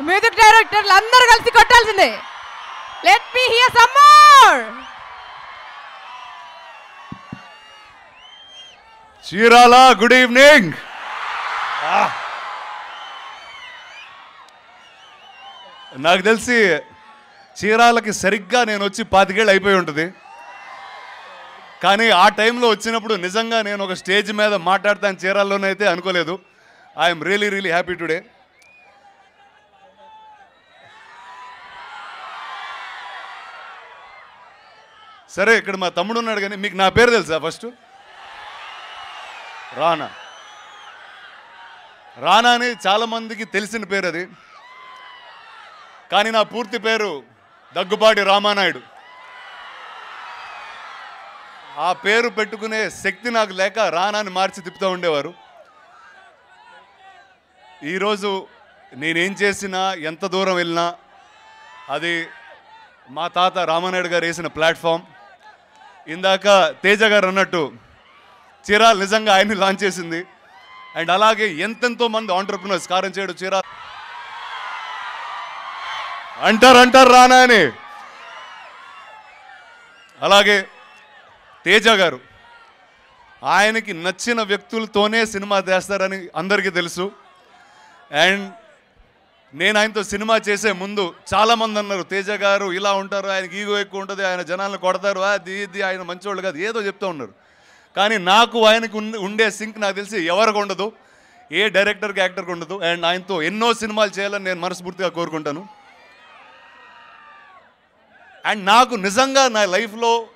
Music డైరెక్టర్లు అందరూ కలిసి కొట్టాల్సిందే. Let me hear some more Chirala good evening నాకు తెలిసి చీరాలకి సరిగ్గా నేను వచ్చి పాతికేళ్ళు అయిపోయి ఉంటుంది. కానీ ఆ టైంలో వచ్చినప్పుడు నిజంగా నేను ఒక స్టేజ్ మీద మాట్లాడతాను చీరాల్లోనైతే అనుకోలేదు. I'm really really happy today సరే ఇక్కడ మా తమ్ముడు ఉన్నాడు కానీ మీకు నా పేరు తెలుసా ఫస్ట్? రానా. రానా అని చాలామందికి తెలిసిన పేరు అది. కానీ నా పూర్తి పేరు దగ్గుబాటి రామానాయుడు. ఆ పేరు పెట్టుకునే శక్తి నాకు లేక రానాని మార్చి తిప్పుతూ ఉండేవారు. ఈరోజు నేనేం చేసినా ఎంత దూరం వెళ్ళినా అది మా తాత రామానాయుడు గారు వేసిన ప్లాట్ఫామ్. ఇందాక తేజ గారు అన్నట్టు చీరాల్ నిజంగా ఆయన్ని లాంచ్ చేసింది. అండ్ అలాగే ఎంతెంతో మంది ఆంటర్ప్రినర్స్ కారం చేయడు చీరా అంటారు అంటారు రానా అని. అలాగే తేజ గారు ఆయనకి నచ్చిన వ్యక్తులతోనే సినిమా చేస్తారని అందరికీ తెలుసు. అండ్ నేను ఆయనతో సినిమా చేసే ముందు చాలామంది అన్నారు తేజ గారు ఇలా ఉంటారు ఆయనకి ఈగో ఎక్కువ ఉంటుంది ఆయన జనాలను కొడతారు అది ఇది ఆయన మంచివాళ్ళు కాదు ఏదో చెప్తూ ఉన్నారు. కానీ నాకు ఆయనకు ఉండే- ఉండే సింక్ నాకు తెలిసి ఎవరికి ఉండదు ఏ డైరెక్టర్కి యాక్టర్కి ఉండదు. అండ్ ఆయనతో ఎన్నో సినిమాలు చేయాలని నేను మనస్ఫూర్తిగా కోరుకుంటాను. అండ్ నాకు నిజంగా నా లైఫ్లో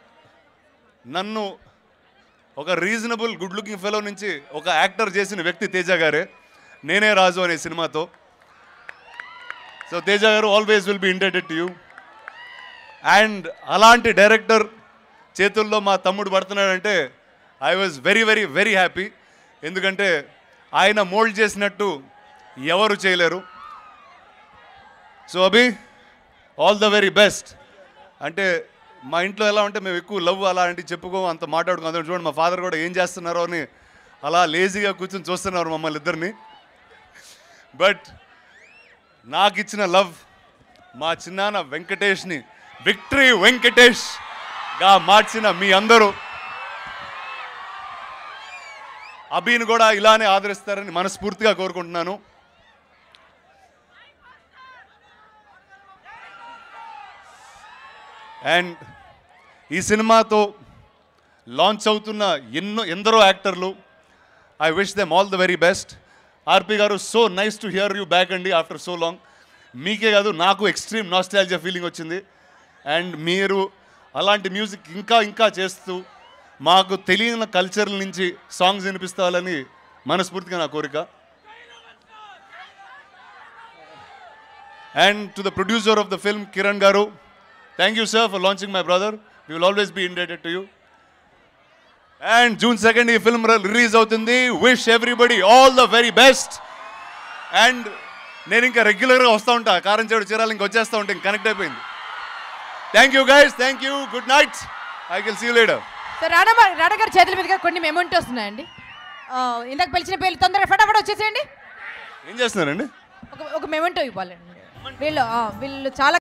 నన్ను ఒక రీజనబుల్ గుడ్ లుకింగ్ ఫెలో నుంచి ఒక యాక్టర్ చేసిన వ్యక్తి తేజ గారే. నేనే రాజు అనే సినిమాతో. So Teja garu always will be indebted to you and అలాంటి డైరెక్టర్ చేతుల్లో మా తమ్ముడు పడుతున్నాడంటే I was very very very happy ఎందుకంటే ఆయన మోల్డ్ చేసినట్టు ఎవరు చేయలేరు. So Abhi all the very best అంటే మా ఇంట్లో ఎలా ఉంటే మేము ఎక్కువ లవ్ అలాంటివి చెప్పుకో అంత మాట్లాడుకో అందరం చూడండి మా ఫాదర్ కూడా ఏం చేస్తున్నారో అని అలా లేజీగా కూర్చొని చూస్తున్నారు మమ్మల్ని ఇద్దరిని. బట్ నాకు ఇచ్చిన లవ్ మా చిన్నాన్న వెంకటేష్ని విక్టరీ వెంకటేష్గా మార్చిన మీ అందరూ. అభిని కూడా ఇలానే ఆదరిస్తారని మనస్ఫూర్తిగా కోరుకుంటున్నాను. అండ్ ఈ సినిమాతో లాంచ్ అవుతున్న ఎన్నో ఎందరో యాక్టర్లు. I wish them all the very best RP garu so nice to hear you back అండి ఆఫ్టర్ సో లాంగ్. మీకే కాదు నాకు ఎక్స్ట్రీమ్ నాస్టాలజియా ఫీలింగ్ వచ్చింది. అండ్ మీరు అలాంటి మ్యూజిక్ ఇంకా ఇంకా చేస్తూ మాకు తెలియని కల్చర్ల నుంచి సాంగ్స్ వినిపిస్తాలని మనస్ఫూర్తిగా నా కోరిక. And to the producer of the film Kiran garu thank you sir for launching my brother we will always be indebted to you and June second ఈ ఫిల్మ్ రిలీజ్ అవుతుంది. Wish everybody all the very best and నేను ఇంకా రెగ్యులర్గా వస్తూ ఉంటా. కారం చెడు చీరాలు ఇంకా వచ్చేస్తూ ఉంటా. కనెక్ట్ అయిపోయింది. Thank you guys thank you good night I కెల్ see later so Rana మా- రాణా గారి చేతుల మీదుగా కొన్ని మెమెంటోస్ ఉన్నాయండి ఆ, ఇందాక పిలిచిన పేర్లు తొందరగా ఫటాఫట్ వచ్చేసేయండి. ఏం చేస్తున్నారండి? ఒక ఒక మెమెంటో ఇవ్వాలండి. వీళ్ళు వీళ్ళు చాలా